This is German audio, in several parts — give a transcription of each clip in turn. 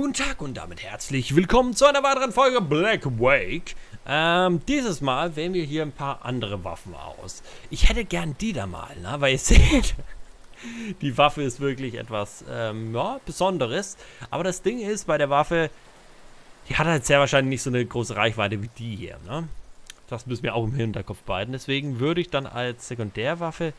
Guten Tag und damit herzlich willkommen zu einer weiteren Folge Black Wake. Ähm, dieses Mal wählen wir hier ein paar andere Waffen aus. Ich hätte gern die da mal, ne? weil ihr seht, die Waffe ist wirklich etwas, ähm, ja, Besonderes. Aber das Ding ist, bei der Waffe, die hat halt sehr wahrscheinlich nicht so eine große Reichweite wie die hier, ne? Das müssen wir auch im Hinterkopf behalten. Deswegen würde ich dann als Sekundärwaffe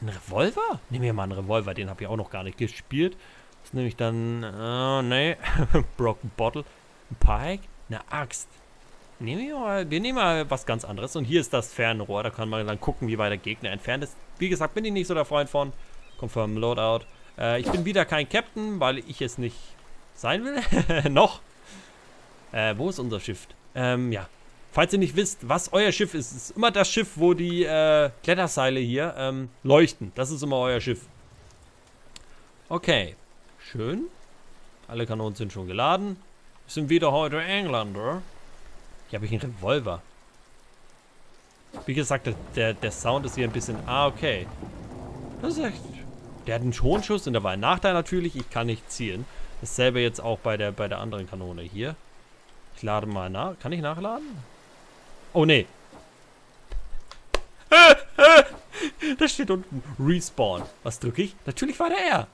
einen Revolver? Nehmen wir mal einen Revolver, den habe ich auch noch gar nicht gespielt. Das nehme ich dann, äh, nee, Broken Bottle, ein Pike, eine Axt. Nehmen wir mal, wir nehmen mal was ganz anderes. Und hier ist das Fernrohr, da kann man dann gucken, wie weit der Gegner entfernt ist. Wie gesagt, bin ich nicht so der Freund von. Confirm Loadout. Äh, ich bin wieder kein Captain, weil ich es nicht sein will. Noch. Äh, wo ist unser Schiff? Ähm, ja. Falls ihr nicht wisst, was euer Schiff ist, ist immer das Schiff, wo die äh, Kletterseile hier ähm, leuchten. Das ist immer euer Schiff. Okay. Schön. Alle Kanonen sind schon geladen. Wir sind wieder heute Engländer. Hier habe ich einen Revolver. Wie gesagt, der, der Sound ist hier ein bisschen... Ah, okay. Das ist echt... Der hat einen Schonschuss und da war ein Nachteil natürlich. Ich kann nicht zielen. Dasselbe jetzt auch bei der, bei der anderen Kanone hier. Ich lade mal nach. Kann ich nachladen? Oh, nee. da steht unten Respawn. Was drücke ich? Natürlich war der R.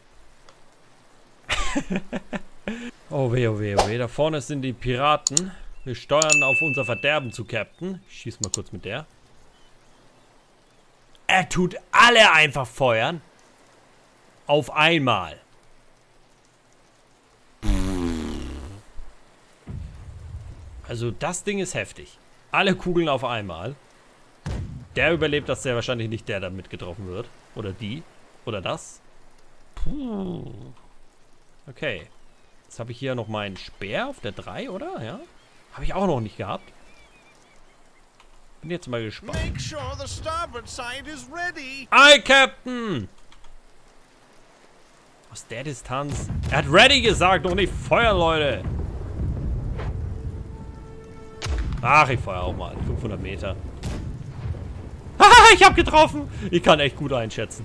oh weh, oh weh, oh weh. Da vorne sind die Piraten. Wir steuern auf unser Verderben zu, Captain. Ich schieß mal kurz mit der. Er tut alle einfach feuern. Auf einmal. Also das Ding ist heftig. Alle Kugeln auf einmal. Der überlebt das sehr wahrscheinlich nicht, der damit getroffen wird. Oder die. Oder das. Puh. Okay. Jetzt habe ich hier noch meinen Speer auf der 3, oder? Ja. Habe ich auch noch nicht gehabt. Bin jetzt mal gespannt. Aye, Captain! Aus der Distanz. Er hat ready gesagt und nicht feuern, Leute. Ach, ich feuer auch mal. 500 Meter. Haha, ich hab getroffen. Ich kann echt gut einschätzen.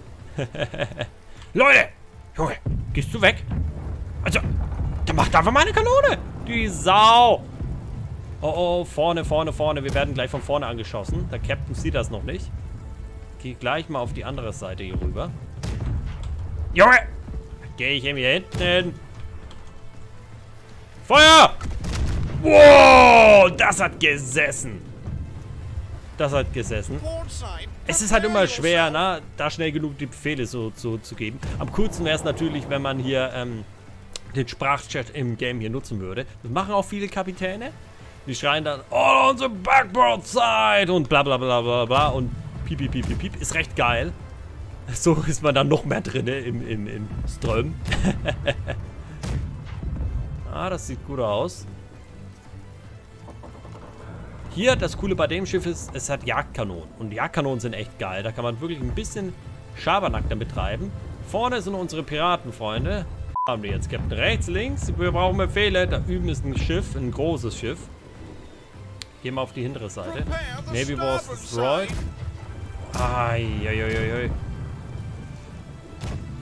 Leute! Junge, gehst du weg? Also, der macht einfach meine Kanone. Die Sau. Oh, oh, vorne, vorne, vorne. Wir werden gleich von vorne angeschossen. Der Captain sieht das noch nicht. Geh gleich mal auf die andere Seite hier rüber. Junge! Gehe ich eben hier hinten hin. Feuer! Wow, das hat gesessen. Das hat gesessen. Es ist halt immer schwer, na, da schnell genug die Befehle so, so zu geben. Am coolsten wäre es natürlich, wenn man hier ähm, den Sprachchat im Game hier nutzen würde. Das machen auch viele Kapitäne. Die schreien dann, all on the backboard side und bla bla bla bla bla und piep, piep, piep, piep, piep. Ist recht geil. So ist man dann noch mehr drin im, im, im Ström. ah, das sieht gut aus. Hier, das Coole bei dem Schiff ist, es hat Jagdkanonen. Und Jagdkanonen sind echt geil. Da kann man wirklich ein bisschen Schabernack damit betreiben. Vorne sind unsere Piratenfreunde haben wir jetzt, Captain? Rechts, links? Wir brauchen Befehle. Da üben ist ein Schiff, ein großes Schiff. Gehen wir auf die hintere Seite. Navy was destroyed. Ai,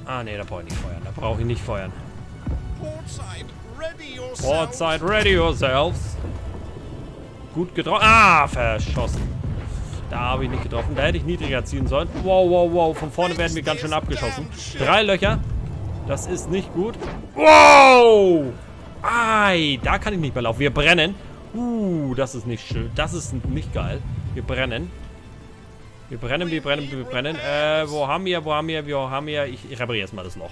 Ah, ne, da brauche ich nicht feuern. Da brauche ich nicht feuern. Portside, ready yourselves. Gut getroffen. Ah, verschossen. Da habe ich nicht getroffen. Da hätte ich niedriger ziehen sollen. Wow, wow, wow. Von vorne werden wir ganz schön abgeschossen. Drei Löcher. Das ist nicht gut. Wow! Ei, da kann ich nicht mehr laufen. Wir brennen. Uh, das ist nicht schön. Das ist nicht geil. Wir brennen. Wir brennen, wir brennen, wir brennen. Äh, wo haben wir, wo haben wir, wo haben wir? Ich, ich repariere erstmal das Loch.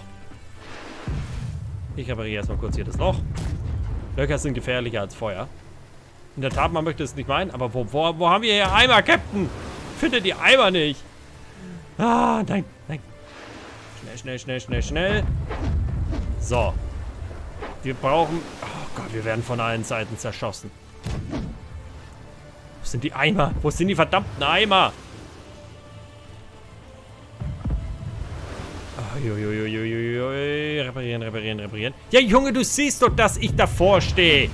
Ich repariere erstmal kurz hier das Loch. Löcher sind gefährlicher als Feuer. In der Tat, man möchte es nicht meinen, aber wo, wo, wo haben wir hier Eimer, Captain? Findet die Eimer nicht. Ah, nein, nein, Schnell, schnell, schnell, schnell, schnell. So. Wir brauchen... Oh Gott, wir werden von allen Seiten zerschossen. Wo sind die Eimer? Wo sind die verdammten Eimer? Uiuiuiui. Reparieren, reparieren, reparieren. Ja, Junge, du siehst doch, dass ich davor stehe.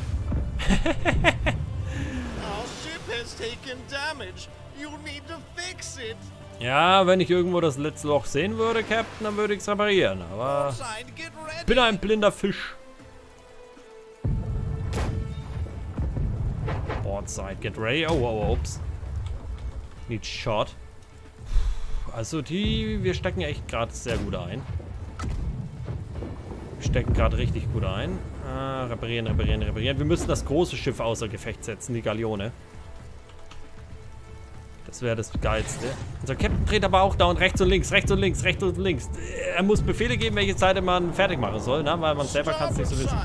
Our ship has taken damage. You need to fix it. Ja, wenn ich irgendwo das letzte Loch sehen würde, Captain, dann würde ich es reparieren. Aber ich bin ein blinder Fisch. Boardside, get ready. Oh, oh, oh, ups. Need shot. Also die, wir stecken echt gerade sehr gut ein. Wir stecken gerade richtig gut ein. Ah, reparieren, reparieren, reparieren. Wir müssen das große Schiff außer Gefecht setzen, die Galeone. Das wäre das Geilste. Unser Captain dreht aber auch da und rechts und links, rechts und links, rechts und links. Er muss Befehle geben, welche Seite man fertig machen soll, ne? weil man selber kann es nicht so wissen.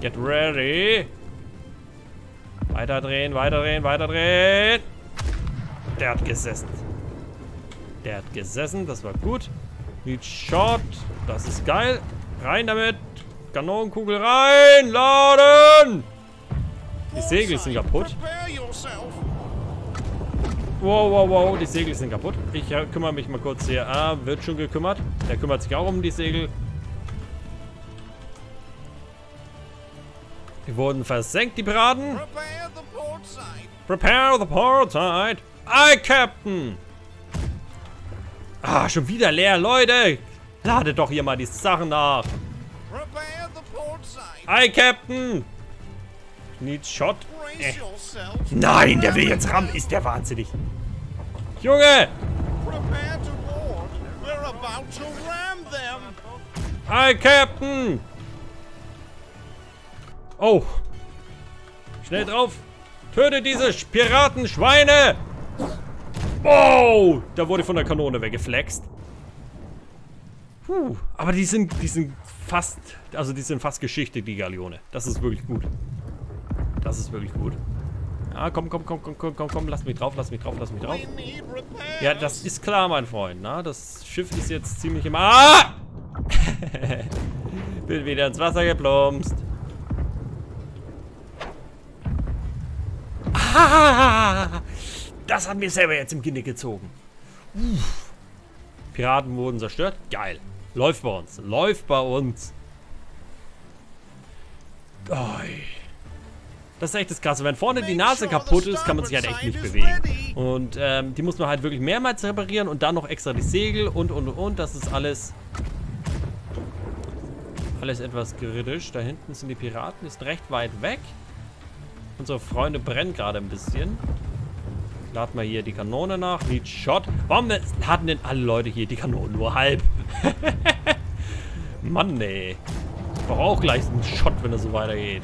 Get ready. Weiterdrehen, weiterdrehen, weiterdrehen. Der hat gesessen. Der hat gesessen, das war gut. Need shot, das ist geil. Rein damit. Kanonenkugel rein, laden. Die Segel sind kaputt. Wow, wow, wow, die Segel sind kaputt. Ich äh, kümmere mich mal kurz hier. Ah, wird schon gekümmert. Der kümmert sich auch um die Segel. Die wurden versenkt, die Piraten. Prepare the port side. Aye, Captain. Ah, schon wieder leer, Leute. Lade doch hier mal die Sachen nach. Aye, Captain. Need shot. Äh. Nein, der will jetzt rammen. Ist der wahnsinnig. Junge! Hi, Captain! Oh. Schnell drauf. Töte diese Piratenschweine! Oh! Da wurde von der Kanone weggeflext. Puh. Aber die sind, die sind fast, also die sind fast Geschichte, die Galeone. Das ist wirklich gut. Das ist wirklich gut. Ah, komm, komm, komm, komm, komm, komm, komm, lass mich drauf, lass mich drauf, lass mich drauf. Ja, das ist klar, mein Freund, na? Das Schiff ist jetzt ziemlich im... Ah! Bin wieder ins Wasser geplumpst. Ah! Das hat mir selber jetzt im Genick gezogen. Uff. Piraten wurden zerstört. Geil. Läuft bei uns. Läuft bei uns. Oi. Das ist echt das Krasse. Wenn vorne die Nase kaputt ist, kann man sich halt echt nicht bewegen. Und ähm, die muss man halt wirklich mehrmals reparieren und dann noch extra die Segel und, und, und. Das ist alles... Alles etwas kritisch. Da hinten sind die Piraten. Ist recht weit weg. Unsere Freunde brennen gerade ein bisschen. Laden wir hier die Kanone nach. Need Shot. Warum laden denn alle Leute hier die Kanonen nur halb? Mann, ey. Ich brauche auch gleich einen Shot, wenn es so weitergeht.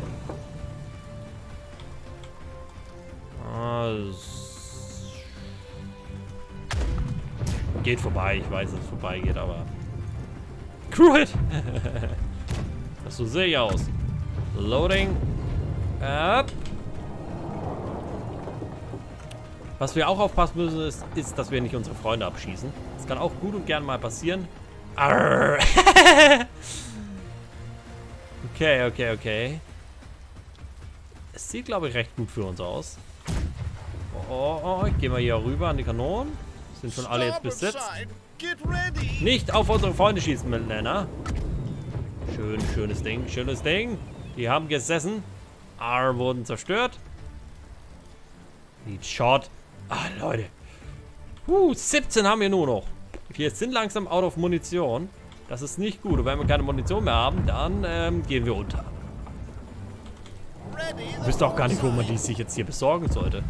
Geht vorbei, ich weiß, dass es vorbei geht, aber... Crewhead! das so sehe ich aus. Loading. Up. Was wir auch aufpassen müssen, ist, ist, dass wir nicht unsere Freunde abschießen. Das kann auch gut und gern mal passieren. okay, okay, okay. Es sieht, glaube ich, recht gut für uns aus. Oh, oh, oh. Gehen wir hier rüber an die Kanonen. Sind schon alle jetzt besetzt. Nicht auf unsere Freunde schießen, Männer. Schön, schönes Ding, schönes Ding. Die haben gesessen. R wurden zerstört. Need Shot. Ah, Leute. Uh, 17 haben wir nur noch. Wir sind langsam out of Munition. Das ist nicht gut. Und wenn wir keine Munition mehr haben, dann ähm, gehen wir unter. Ich wüsste auch gar nicht, wo man die sich jetzt hier besorgen sollte.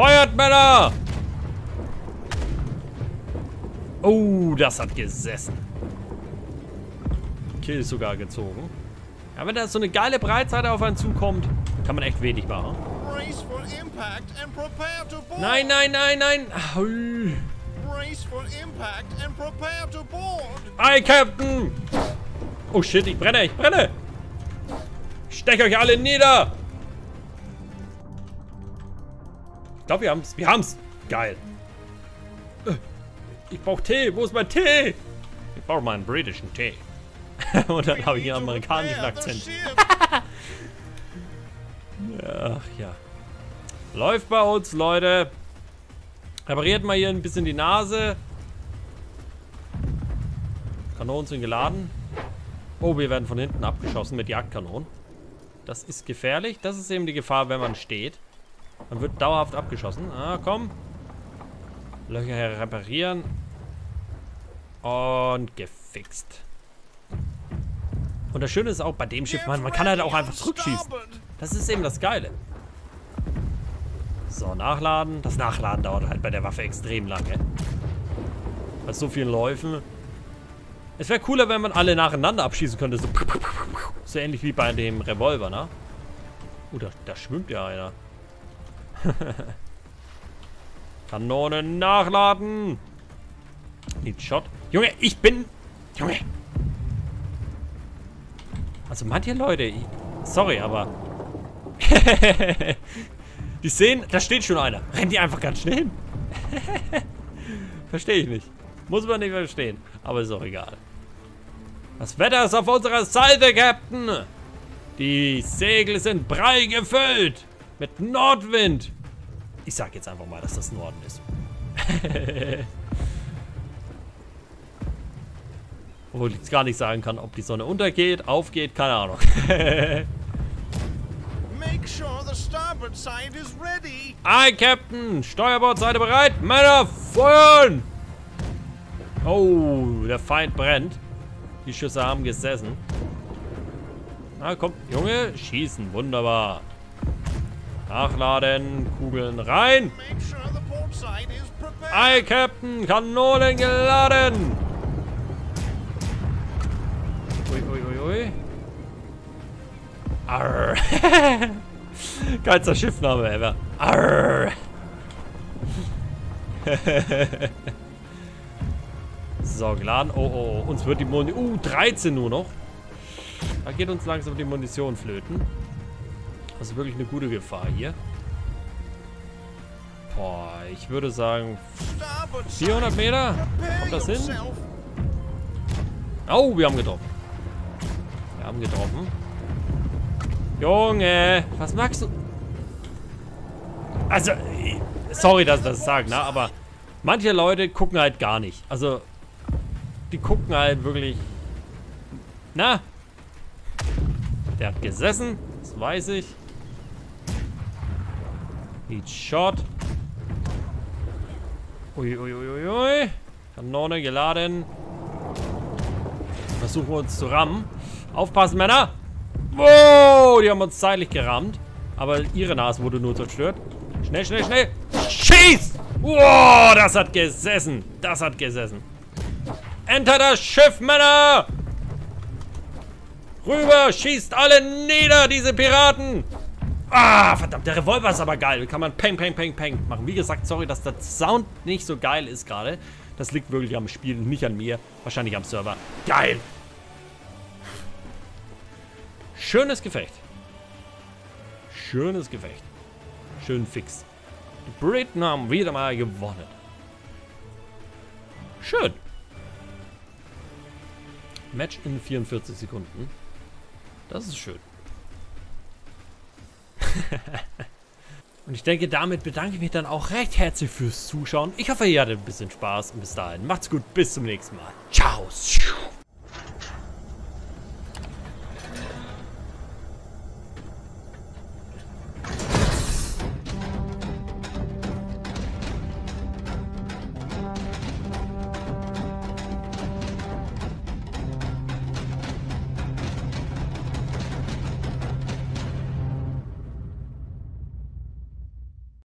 Feuert, Männer! Oh, das hat gesessen. Kill sogar gezogen. Ja, wenn da so eine geile Breitseite auf einen zukommt, kann man echt wenig machen. Nein, nein, nein, nein. Hi, Captain. Oh shit, ich brenne, ich brenne. Ich steche euch alle nieder. Glaube, wir haben's. Wir haben's. Geil. Äh, ich brauche Tee. Wo ist mein Tee? Ich brauche mal einen britischen Tee. Und dann habe ich einen amerikanischen Akzent. Ach ja. Läuft bei uns, Leute. Repariert mal hier ein bisschen die Nase. Kanonen sind geladen. Oh, wir werden von hinten abgeschossen mit Jagdkanonen. Das ist gefährlich. Das ist eben die Gefahr, wenn man steht. Man wird dauerhaft abgeschossen. Ah, komm. Löcher reparieren. Und gefixt. Und das Schöne ist auch bei dem Schiff, man, man kann halt auch einfach zurückschießen. Das ist eben das Geile. So, nachladen. Das Nachladen dauert halt bei der Waffe extrem lange. Bei so vielen Läufen. Es wäre cooler, wenn man alle nacheinander abschießen könnte. So, so ähnlich wie bei dem Revolver, ne? Oh, da, da schwimmt ja einer. Kanonen nachladen. Need Shot. Junge, ich bin... Junge. Also manche Leute... Ich, sorry, aber... die sehen... Da steht schon einer. Rennen die einfach ganz schnell hin. Verstehe ich nicht. Muss man nicht verstehen. Aber ist auch egal. Das Wetter ist auf unserer Seite, Captain. Die Segel sind brei gefüllt. Mit Nordwind. Ich sag jetzt einfach mal, dass das Norden ist. Obwohl ich jetzt gar nicht sagen kann, ob die Sonne untergeht, aufgeht, keine Ahnung. Make sure the starboard side is ready. Aye, Captain. Steuerbordseite bereit. Männer, feuern! Oh, der Feind brennt. Die Schüsse haben gesessen. Na, komm, Junge. Schießen, wunderbar. Nachladen, Kugeln rein. Aye, Captain. Kanonen geladen. Ui, ui, ui, ui. Arr. Geilster Schiffname ever. Arr. so, geladen. Oh, oh, oh. Uns wird die Munition... Uh, 13 nur noch. Da geht uns langsam die Munition flöten. Das ist wirklich eine gute Gefahr hier. Boah, ich würde sagen... 400 Meter? Kommt das hin? Oh, wir haben getroffen. Wir haben getroffen. Junge, was magst du? Also, sorry, dass ich das sage, ne? Aber manche Leute gucken halt gar nicht. Also, die gucken halt wirklich... Na? Der hat gesessen, das weiß ich. Heat Shot. Uiuiuiui. Ui, ui, ui. Kanone geladen. Versuchen wir uns zu rammen. Aufpassen, Männer! Wow, die haben uns zeitlich gerammt. Aber ihre Nase wurde nur zerstört. Schnell, schnell, schnell. Schieß! Wow, das hat gesessen. Das hat gesessen. Enter das Schiff, Männer! Rüber, schießt alle nieder, diese Piraten! Ah, verdammt, der Revolver ist aber geil. Kann man peng, peng, peng, peng machen. Wie gesagt, sorry, dass der Sound nicht so geil ist gerade. Das liegt wirklich am Spiel, nicht an mir. Wahrscheinlich am Server. Geil! Schönes Gefecht. Schönes Gefecht. Schön fix. Die Briten haben wieder mal gewonnen. Schön. Match in 44 Sekunden. Das ist schön. und ich denke, damit bedanke ich mich dann auch recht herzlich fürs Zuschauen. Ich hoffe, ihr hattet ein bisschen Spaß und bis dahin macht's gut, bis zum nächsten Mal. Ciao.